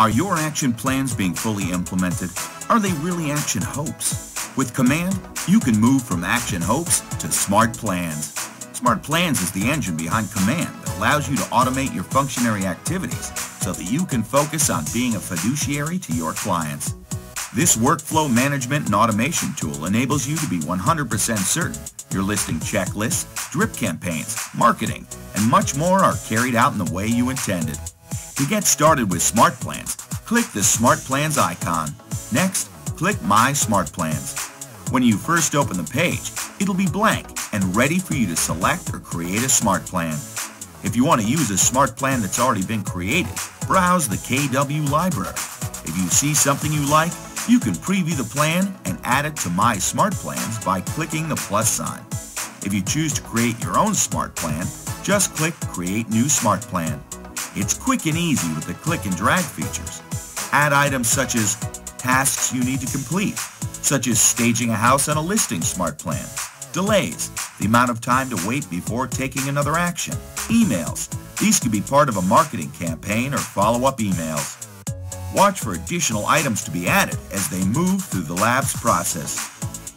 Are your action plans being fully implemented? Are they really action hopes? With Command, you can move from action hopes to smart plans. Smart Plans is the engine behind Command that allows you to automate your functionary activities so that you can focus on being a fiduciary to your clients. This workflow management and automation tool enables you to be 100% certain your listing checklists, drip campaigns, marketing, and much more are carried out in the way you intended. To get started with Smart Plans, click the Smart Plans icon. Next, click My Smart Plans. When you first open the page, it'll be blank and ready for you to select or create a smart plan. If you want to use a smart plan that's already been created, browse the KW library. If you see something you like, you can preview the plan and add it to My Smart Plans by clicking the plus sign. If you choose to create your own smart plan, just click Create New Smart Plan. It's quick and easy with the click and drag features. Add items such as tasks you need to complete, such as staging a house on a listing smart plan, Delays, the amount of time to wait before taking another action. Emails, these could be part of a marketing campaign or follow-up emails. Watch for additional items to be added as they move through the lab's process.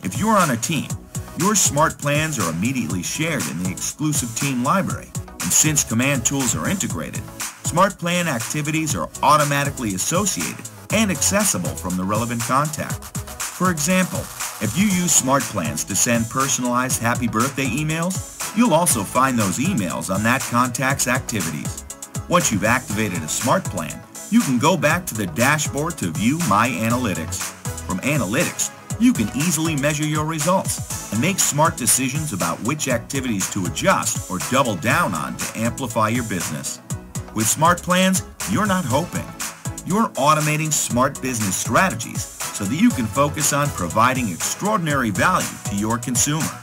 If you're on a team, your smart plans are immediately shared in the exclusive team library. And since command tools are integrated, smart plan activities are automatically associated and accessible from the relevant contact. For example, if you use Smart Plans to send personalized happy birthday emails, you'll also find those emails on that contact's activities. Once you've activated a Smart Plan, you can go back to the dashboard to view My Analytics. From Analytics, you can easily measure your results and make smart decisions about which activities to adjust or double down on to amplify your business. With Smart Plans, you're not hoping. You're automating smart business strategies so that you can focus on providing extraordinary value to your consumer.